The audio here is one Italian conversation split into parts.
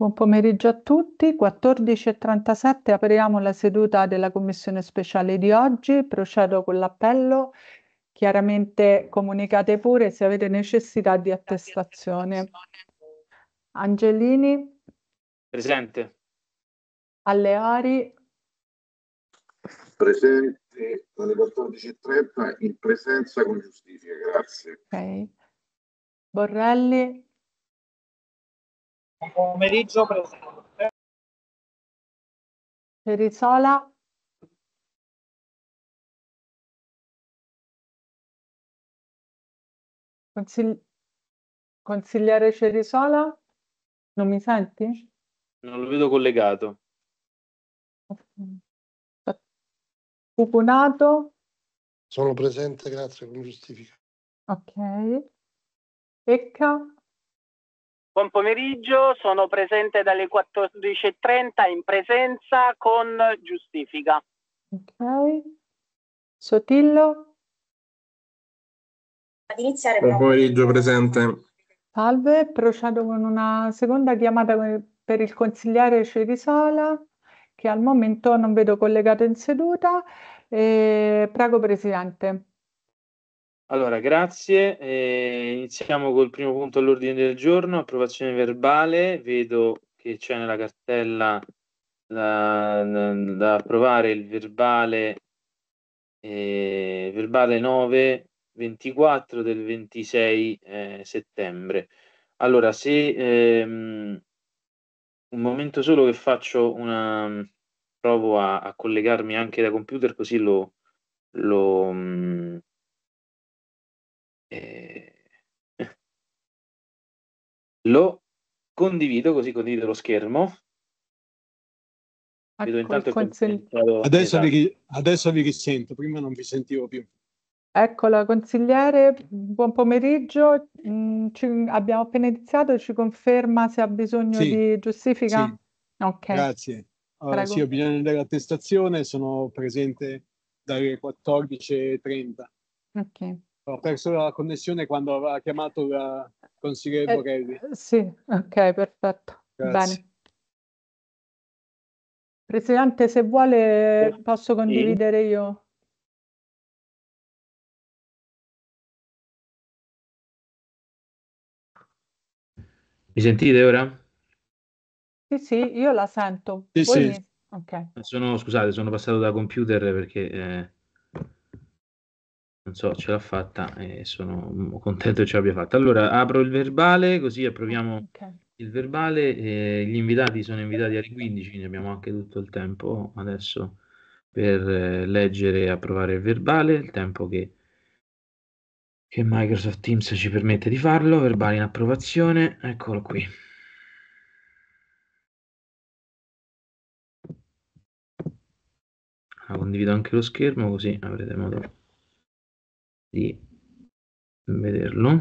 Buon pomeriggio a tutti, 14.37 apriamo la seduta della commissione speciale di oggi, procedo con l'appello, chiaramente comunicate pure se avete necessità di attestazione. Angelini, Presente. Alleari, Presente alle 14.30 in presenza con giustifica, grazie. ok. Borrelli, pomeriggio presente. Cerisola, Consigli- consigliere Cerisola, non mi senti? Non lo vedo collegato. Cucunato, Sono presente, grazie, con giustifica. ok. Ecca, Buon pomeriggio, sono presente dalle 14.30 in presenza con giustifica. ok. Sotillo, ad iniziare Buon pomeriggio, presente. salve, procedo con una seconda chiamata per il consigliere Cerisola, che al momento non vedo collegato in seduta. Eh, prego, Presidente. Allora, grazie. Eh, iniziamo col primo punto all'ordine del giorno, approvazione verbale. Vedo che c'è nella cartella da, da- approvare il verbale, eh, verbale 9-24 del 26 eh, settembre. Allora, se ehm, un momento solo che faccio una provo a, a collegarmi anche da computer così lo, lo mm, eh, lo condivido così condivido lo schermo vedo Ecco, intanto consigliere- Adesso, esatto. vi, adesso vi risento, prima non vi sentivo più. Eccola, consigliere, buon pomeriggio. Mm, ci- abbiamo appena iniziato, ci conferma se ha bisogno Sì, di giustifica? Sì, Ok, grazie. Allora, sì, ho bisogno dell'attestazione, sono presente dalle 14.30. ok. Ho perso la connessione quando aveva chiamato la consigliere Eh, Borelli. Sì, ok, perfetto. Grazie. Bene. Presidente, se vuole posso condividere io. mi sentite ora? Sì, sì, io la sento. Sì, Voi sì. mi- Ok, Sono, scusate, sono passato da computer perché eh, non so, ce l'ha fatta e sono contento che ce l'abbia fatta. Allora, apro il verbale così approviamo ok. il verbale. eh, gli invitati sono invitati alle 15, quindi abbiamo anche tutto il tempo adesso per eh, leggere e approvare il verbale, il tempo che, che Microsoft Teams ci permette di farlo. Verbale in approvazione, eccolo qui. Ah, condivido anche lo schermo così avrete modo di vederlo.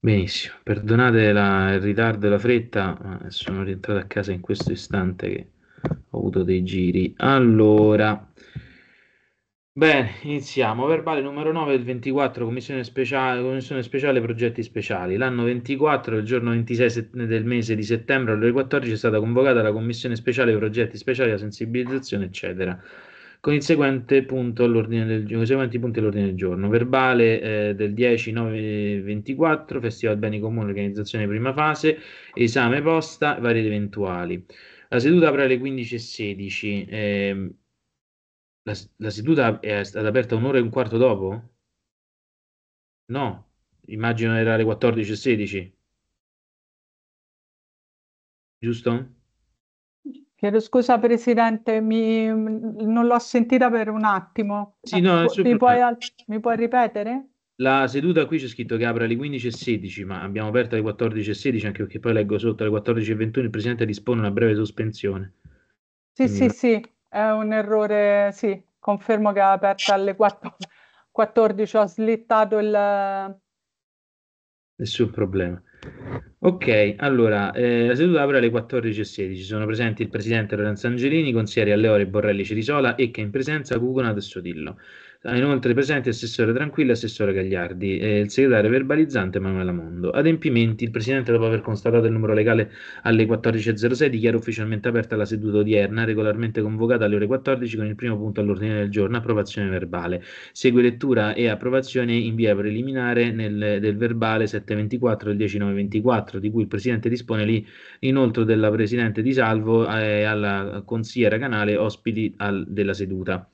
Benissimo, perdonate la- il ritardo e la fretta, ma sono rientrato a casa in questo istante che ho avuto dei giri. Allora, bene, iniziamo. Verbale numero 9 del 24, Commissione speciale, Commissione speciale progetti speciali. L'anno 24, il giorno 26 set- del mese di settembre alle ore 14 è stata convocata la Commissione speciale progetti speciali, la sensibilizzazione, eccetera con il seguente punto all'ordine del, con i seguenti punti all'ordine del giorno. Verbale eh, del 10-9-24, Festival Beni Comuni, organizzazione prima fase, esame posta, vari ed eventuali. La seduta apre alle 15.16. la, la seduta è stata aperta un'ora e un quarto dopo? No, immagino era alle 14.16. Giusto? Chiedo scusa, Presidente, mi- non l'ho sentita per un attimo. Sì, no, nessun mi puoi, mi puoi ripetere? La seduta qui c'è scritto che apre alle 15.16, ma abbiamo aperto alle 14.16 anche perché poi leggo sotto alle 14.21 il Presidente dispone una breve sospensione. Sì, Quindi- sì, sì, è un errore, sì, confermo che è aperta alle 4 14, ho slittato il... Nessun problema. Ok, allora, eh, la seduta apre alle 14.16. Sono presenti il Presidente Lorenzo Angelini, consiglieri Alleori, Borrelli, Cerisola e che in presenza Cuconato e Sotillo. Ha inoltre presente assessore Tranquillo e assessore Gagliardi e il segretario verbalizzante Manuela Mondo. Adempimenti. Il Presidente, dopo aver constatato il numero legale alle 14.06, dichiara ufficialmente aperta la seduta odierna, regolarmente convocata alle ore 14 con il primo punto all'ordine del giorno, approvazione verbale. Segue lettura e approvazione in via preliminare nel, del verbale 724 del 1924, di cui il Presidente dispone lì inoltre della Presidente di Salvo e eh, alla consigliera Canale ospiti al, della seduta.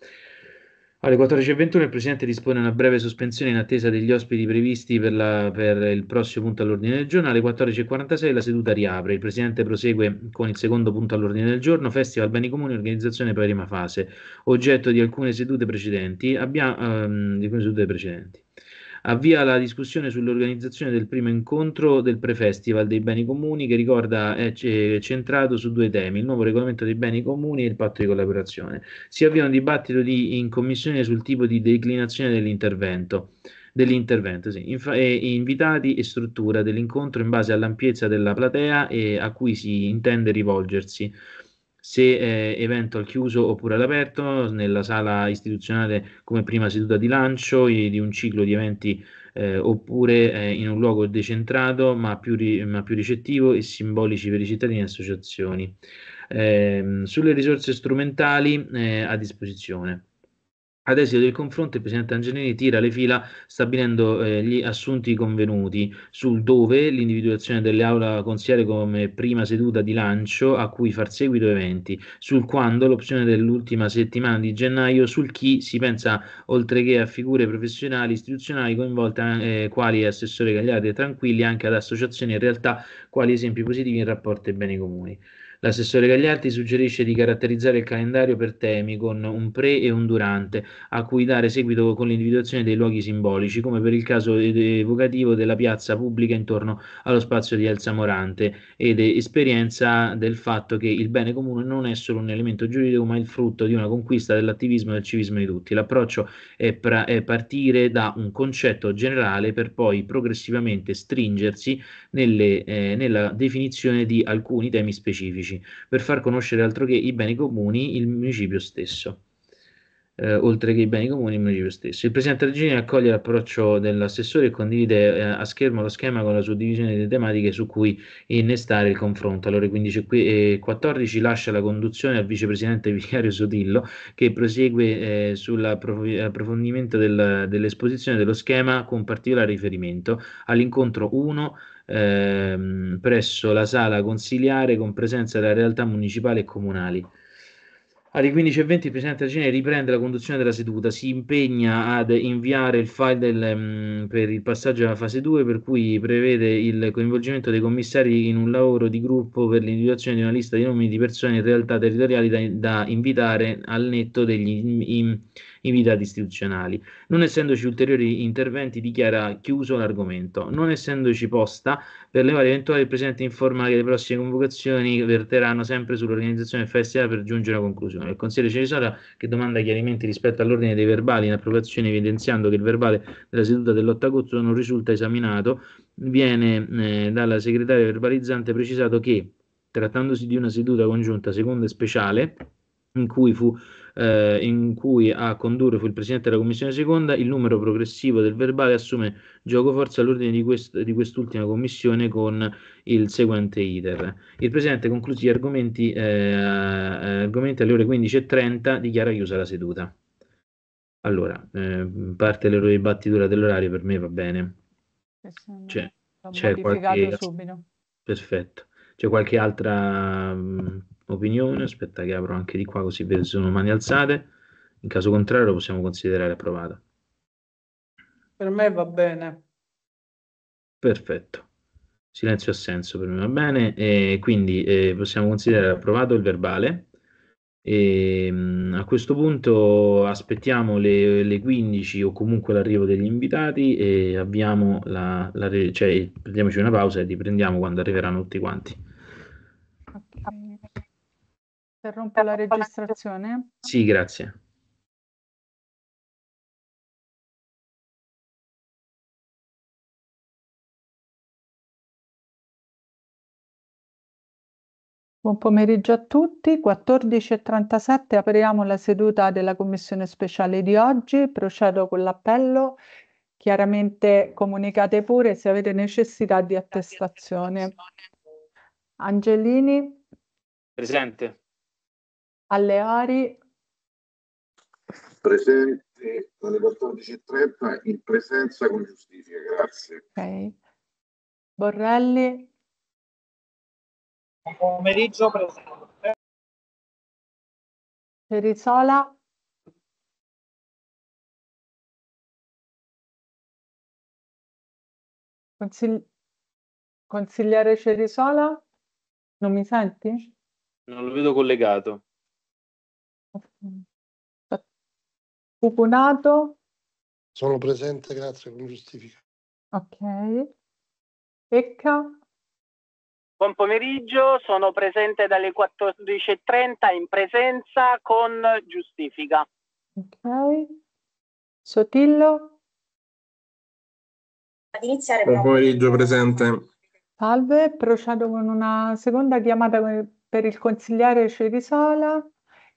Alle 14.21 il Presidente dispone una breve sospensione in attesa degli ospiti previsti per, la, per, il prossimo punto all'ordine del giorno. Alle 14.46 la seduta riapre. Il Presidente prosegue con il secondo punto all'ordine del giorno, Festival Beni Comuni, organizzazione prima fase, oggetto di alcune sedute precedenti. Abbiamo, um, di alcune sedute precedenti avvia la discussione sull'organizzazione del primo incontro del Prefestival dei beni comuni che ricorda è centrato su due temi, il nuovo regolamento dei beni comuni e il patto di collaborazione. Si avvia un dibattito di, in commissione sul tipo di declinazione dell'intervento dell'intervento, sì. Inf- e invitati e struttura dell'incontro in base all'ampiezza della platea a cui si intende rivolgersi se è evento al chiuso oppure all'aperto, nella sala istituzionale come prima seduta di lancio di un ciclo di eventi eh, oppure eh, in un luogo decentrato ma più, ri- ma più, ricettivo e simbolici per i cittadini e associazioni. Eh, sulle risorse strumentali eh, a disposizione. Ad esito del confronto, il Presidente Angelini tira le fila stabilendo eh, gli assunti convenuti sul dove l'individuazione delle aule consigliere come prima seduta di lancio a cui far seguito eventi, sul quando l'opzione dell'ultima settimana di gennaio, sul chi si pensa oltre che a figure professionali istituzionali coinvolte eh, quali assessore Gagliardi e Tranquilli anche ad associazioni in realtà quali esempi positivi in rapporto ai beni comuni. L'assessore Gagliardi suggerisce di caratterizzare il calendario per temi con un pre e un durante, a cui dare seguito con l'individuazione dei luoghi simbolici, come per il caso evocativo della piazza pubblica intorno allo spazio di Elsa Morante, ed esperienza del fatto che il bene comune non è solo un elemento giuridico, ma il frutto di una conquista dell'attivismo e del civismo di tutti. L'approccio è, pra- è partire da un concetto generale per poi progressivamente stringersi nelle, eh, nella definizione di alcuni temi specifici, per far conoscere altro che i beni comuni il municipio stesso. Eh, oltre che i beni comuni il municipio stesso. Il Presidente Regini accoglie l'approccio dell'assessore e condivide eh, a schermo lo schema con la suddivisione delle tematiche su cui innestare il confronto. Alle ore 15.14 lascia la conduzione al vicepresidente Vicario Sotillo che prosegue eh, sull'approfondimento del, dell'esposizione dello schema con particolare riferimento all'incontro 1 ehm, presso la sala consiliare con presenza della realtà municipali e comunali. Alle 15.20 il Presidente della Cina riprende la conduzione della seduta, si impegna ad inviare il file del, um, per il passaggio alla fase 2 per cui prevede il coinvolgimento dei commissari in un lavoro di gruppo per l'individuazione di una lista di nomi di persone in realtà territoriali da, da invitare al netto degli in, in, invitati istituzionali. Non essendoci ulteriori interventi, dichiara chiuso l'argomento. Non essendoci posta, per le varie eventuali, il Presidente informa che le prossime convocazioni verteranno sempre sull'organizzazione festival per giungere a conclusione. Il Consiglio Cerisora, che domanda chiarimenti rispetto all'ordine dei verbali in approvazione, evidenziando che il verbale della seduta dell'8 agosto non risulta esaminato, viene eh, dalla segretaria verbalizzante precisato che, trattandosi di una seduta congiunta seconda e speciale, in cui fu eh, in cui a condurre fu il presidente della commissione seconda, il numero progressivo del verbale assume gioco forza all'ordine di, quest- di quest'ultima commissione con il seguente iter. Il presidente conclusi gli argomenti, eh, argomenti alle ore 15.30, dichiara chiusa la seduta. Allora, eh, parte l'ora di battitura dell'orario, per me va bene. C'è, c'è qualche... subito. Perfetto. C'è qualche altra mh, opinione, aspetta che apro anche di qua così vedo se sono mani alzate, in caso contrario lo possiamo considerare approvata. Per me va bene. Perfetto. Silenzio assenso per me va bene e quindi eh, possiamo considerare approvato il verbale. E, mh, a questo punto aspettiamo le, le, 15 o comunque l'arrivo degli invitati e avviamo la, la cioè prendiamoci una pausa e riprendiamo quando arriveranno tutti quanti. Interrompo la registrazione? Sì, grazie. Buon pomeriggio a tutti, 14.37 apriamo la seduta della commissione speciale di oggi, procedo con l'appello, chiaramente comunicate pure se avete necessità di attestazione. Angelini, Presente. Alleari, Presente alle 14.30 in presenza con giustifica. Grazie. ok. Borrelli, Buon pomeriggio presente. Cerisola, Consigli- consigliere Cerisola, non mi senti? Non lo vedo collegato. Pupunato, Sono presente, grazie, con giustifica. ok. Ecca, Buon pomeriggio, sono presente dalle 14.30 in presenza con giustifica. ok. Sotillo, Ad iniziare Buon pomeriggio, presente. salve, procedo con una seconda chiamata per il consigliere Cerisola,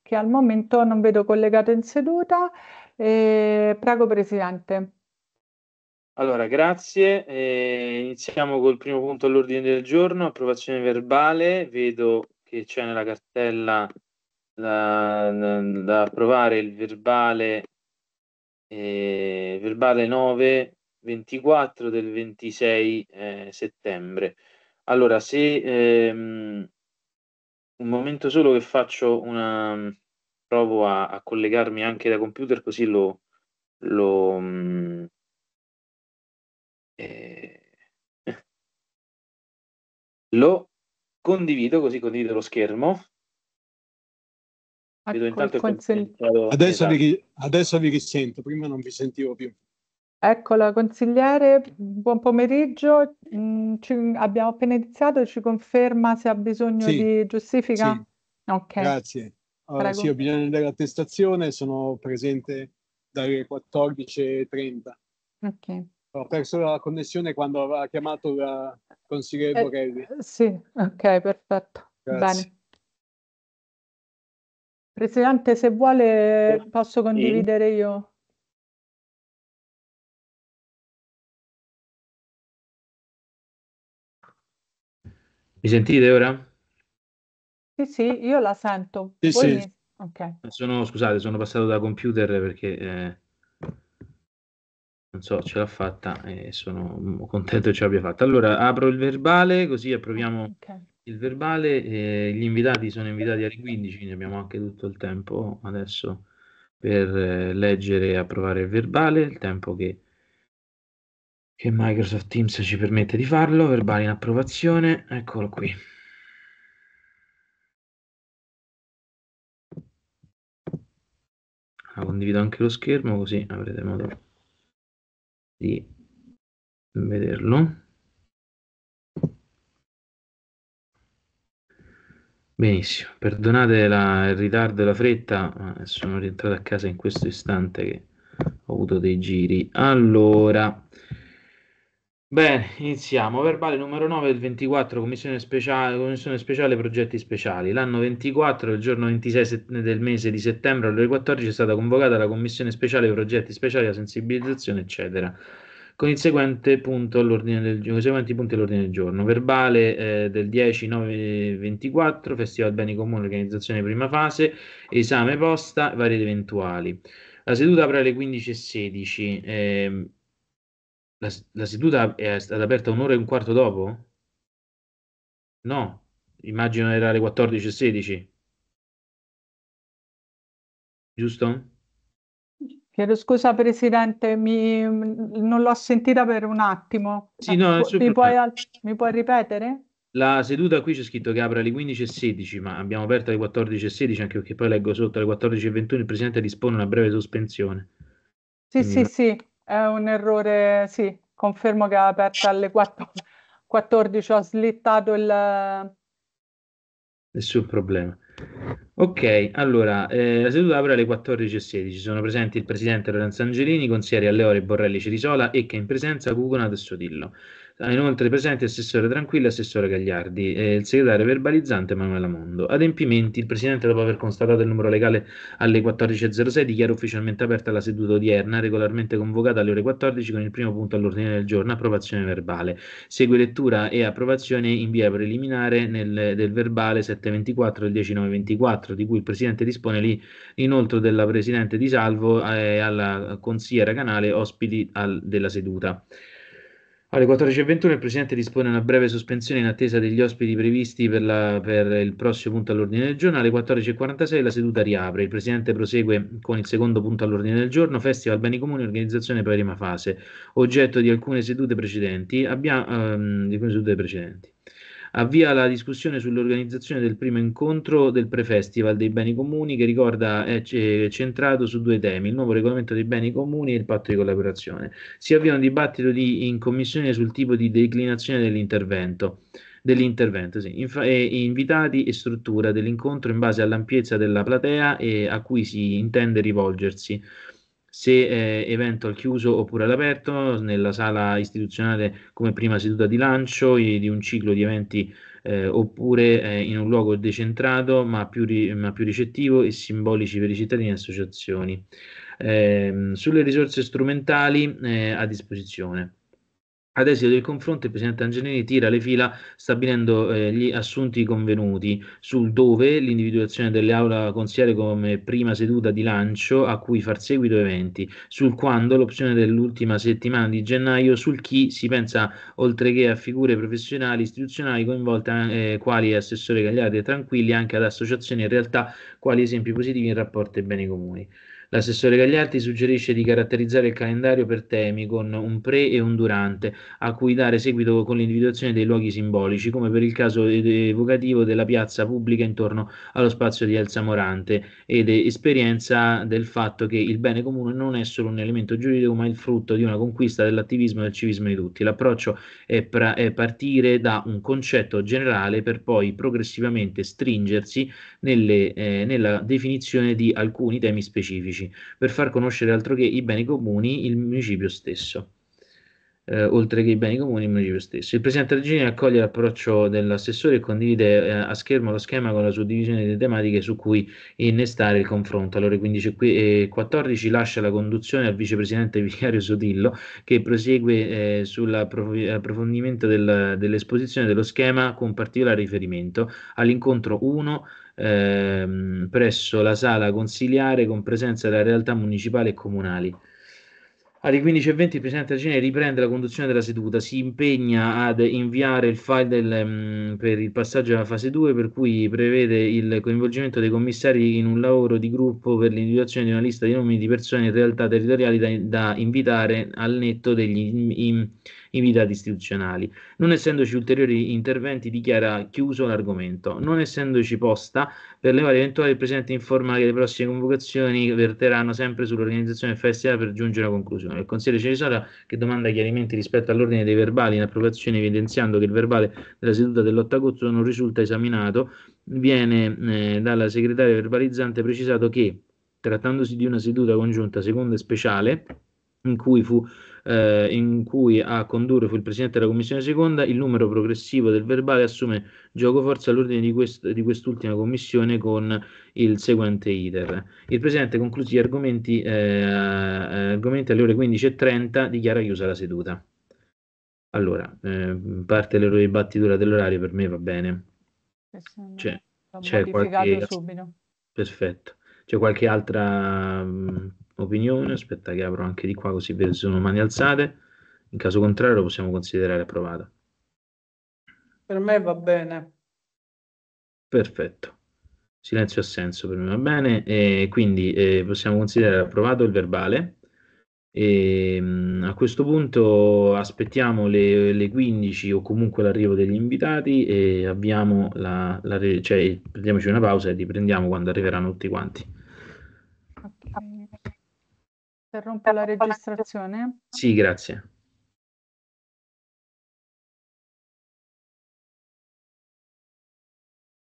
che al momento non vedo collegato in seduta. Eh, prego, Presidente. Allora, grazie. Eh, iniziamo col primo punto all'ordine del giorno, approvazione verbale. Vedo che c'è nella cartella da, da approvare il verbale, eh, verbale 9 24 del 26 eh, settembre. Allora, se ehm, un momento solo che faccio una provo a, a collegarmi anche da computer così lo, lo mm, eh, lo condivido così condivido lo schermo. Vedo intanto consegl- consigliere- Adesso, esatto. vi, adesso vi risento, prima non vi sentivo più. Eccola, consigliere, buon pomeriggio. Mm, ci- abbiamo appena iniziato, ci conferma se ha bisogno Sì, di giustifica? sì. Ok, Grazie. Prego. sì, ho bisogno dell'attestazione, sono presente dalle 14.30. ok. Ho perso la connessione quando aveva chiamato la consigliere Eh, Borelli. Sì, ok, perfetto. Grazie. Bene. Presidente, se vuole posso condividere io. Mi sentite ora? Sì, sì, io la sento. Sì, Voi sì. mi- Ok. Sono, scusate, sono passato da computer perché eh, non so, ce l'ha fatta e sono contento che ce l'abbia fatta. Allora, apro il verbale così approviamo Ok. il verbale. eh, gli invitati sono invitati alle 15, quindi abbiamo anche tutto il tempo adesso per eh, leggere e approvare il verbale, il tempo che, che Microsoft Teams ci permette di farlo. Verbale in approvazione, eccolo qui. Ah, condivido anche lo schermo così avrete modo di vederlo. Benissimo, perdonate la- il ritardo e la fretta, ma sono rientrato a casa in questo istante che ho avuto dei giri. Allora, bene, iniziamo. Verbale numero 9 del 24, Commissione speciale, Commissione speciale progetti speciali. L'anno 24, il giorno 26 set- del mese di settembre alle ore 14 è stata convocata la Commissione speciale progetti speciali, la sensibilizzazione, eccetera con il seguente punto all'ordine del giorno, i seguenti punti all'ordine del giorno. Verbale eh, del 10 9 24, Festival Beni Comuni, organizzazione prima fase, esame posta, vari ed eventuali. La seduta apre alle 15.16. la, la seduta è stata aperta un'ora e un quarto dopo? No, immagino era alle 14.16. Giusto? Chiedo scusa, Presidente, mi- non l'ho sentita per un attimo. Sì, no, mi puoi, problema. al- mi puoi ripetere? La seduta qui c'è scritto che apre alle 15.16, ma abbiamo aperto alle 14.16 anche perché poi leggo sotto alle 14.21 il Presidente dispone una breve sospensione. Sì, Quindi- sì, sì, è un errore, sì, confermo che è aperta alle 4 14, ho slittato il... Nessun problema. Ok, allora, eh, la seduta apre alle 14.16. Sono presenti il Presidente Lorenzo Angelini, consiglieri Alleori, Borrelli, Cerisola e che in presenza Cuconato e Sotillo. Inoltre presente assessore Tranquillo e assessore Gagliardi e il segretario verbalizzante Manuela Mondo. Adempimenti. Il Presidente, dopo aver constatato il numero legale alle 14.06, dichiara ufficialmente aperta la seduta odierna, regolarmente convocata alle ore 14 con il primo punto all'ordine del giorno, approvazione verbale. Segue lettura e approvazione in via preliminare nel, del verbale 724 del 1924, di cui il Presidente dispone lì inoltre della Presidente Di Salvo e alla consigliera Canale ospiti al, della seduta. Alle 14.21 il Presidente dispone una breve sospensione in attesa degli ospiti previsti per, la, per, il prossimo punto all'ordine del giorno. Alle 14.46 la seduta riapre. Il Presidente prosegue con il secondo punto all'ordine del giorno, Festival Beni Comuni, organizzazione prima fase, oggetto di alcune sedute precedenti. Abbiamo, um, di alcune sedute precedenti avvia la discussione sull'organizzazione del primo incontro del Prefestival dei beni comuni che ricorda è centrato su due temi, il nuovo regolamento dei beni comuni e il patto di collaborazione. Si avvia un dibattito di, in commissione sul tipo di declinazione dell'intervento dell'intervento, sì. Infa- e invitati e struttura dell'incontro in base all'ampiezza della platea e a cui si intende rivolgersi se è evento al chiuso oppure all'aperto, nella sala istituzionale come prima seduta di lancio di un ciclo di eventi eh, oppure eh, in un luogo decentrato ma più, ri- ma più, ricettivo e simbolici per i cittadini e associazioni. Eh, sulle risorse strumentali eh, a disposizione. Ad esito del confronto, il Presidente Angelini tira le fila stabilendo eh, gli assunti convenuti sul dove l'individuazione delle aule consigliere come prima seduta di lancio a cui far seguito eventi, sul quando l'opzione dell'ultima settimana di gennaio, sul chi si pensa oltre che a figure professionali istituzionali coinvolte eh, quali assessore Gagliardi e Tranquilli anche ad associazioni e realtà quali esempi positivi in rapporto ai beni comuni. L'assessore Gagliardi suggerisce di caratterizzare il calendario per temi con un pre e un durante, a cui dare seguito con l'individuazione dei luoghi simbolici, come per il caso evocativo della piazza pubblica intorno allo spazio di Elsa Morante, ed esperienza del fatto che il bene comune non è solo un elemento giuridico, ma il frutto di una conquista dell'attivismo e del civismo di tutti. L'approccio è, pra- è partire da un concetto generale per poi progressivamente stringersi nelle, eh, nella definizione di alcuni temi specifici pubblici, per far conoscere altro che i beni comuni il municipio stesso. Eh, oltre che i beni comuni il municipio stesso. Il Presidente Regini accoglie l'approccio dell'assessore e condivide eh, a schermo lo schema con la suddivisione delle tematiche su cui innestare il confronto. Alle ore 15 e 14 lascia la conduzione al vicepresidente Vicario Sotillo che prosegue eh, sull'approfondimento del, dell'esposizione dello schema con particolare riferimento all'incontro 1 ehm, presso la sala consiliare con presenza della realtà municipali e comunali. Alle 15.20 il Presidente Agene riprende la conduzione della seduta, si impegna ad inviare il file del, um, per il passaggio alla fase 2 per cui prevede il coinvolgimento dei commissari in un lavoro di gruppo per l'individuazione di una lista di nomi di persone in realtà territoriali da, da invitare al netto degli in, in, invitati istituzionali. Non essendoci ulteriori interventi, dichiara chiuso l'argomento. Non essendoci posta, per le varie eventuali, il Presidente informa che le prossime convocazioni verteranno sempre sull'organizzazione del festival per giungere a conclusione. Il consigliere Cerisora, che domanda chiarimenti rispetto all'ordine dei verbali in approvazione, evidenziando che il verbale della seduta dell'8 agosto non risulta esaminato, viene eh, dalla segretaria verbalizzante precisato che, trattandosi di una seduta congiunta seconda e speciale, in cui fu eh, in cui a condurre fu il presidente della commissione seconda, il numero progressivo del verbale assume gioco forza all'ordine di, quest- di quest'ultima commissione con il seguente iter. Il presidente conclusi gli argomenti, eh, argomenti alle ore 15.30, dichiara chiusa la seduta. Allora, eh, parte l'ero di battitura dell'orario per me va bene. C'è, c'è qualche... subito. Perfetto. C'è qualche altra mh, opinione? Aspetta che apro anche di qua così vedo se sono mani alzate. In caso contrario lo possiamo considerare approvata. Per me va bene. Perfetto. Silenzio assenso per me va bene. E quindi eh, possiamo considerare approvato il verbale. E, mh, a questo punto aspettiamo le, le, 15 o comunque l'arrivo degli invitati e abbiamo la, la cioè prendiamoci una pausa e riprendiamo quando arriveranno tutti quanti. Interrompo la registrazione? Sì, grazie.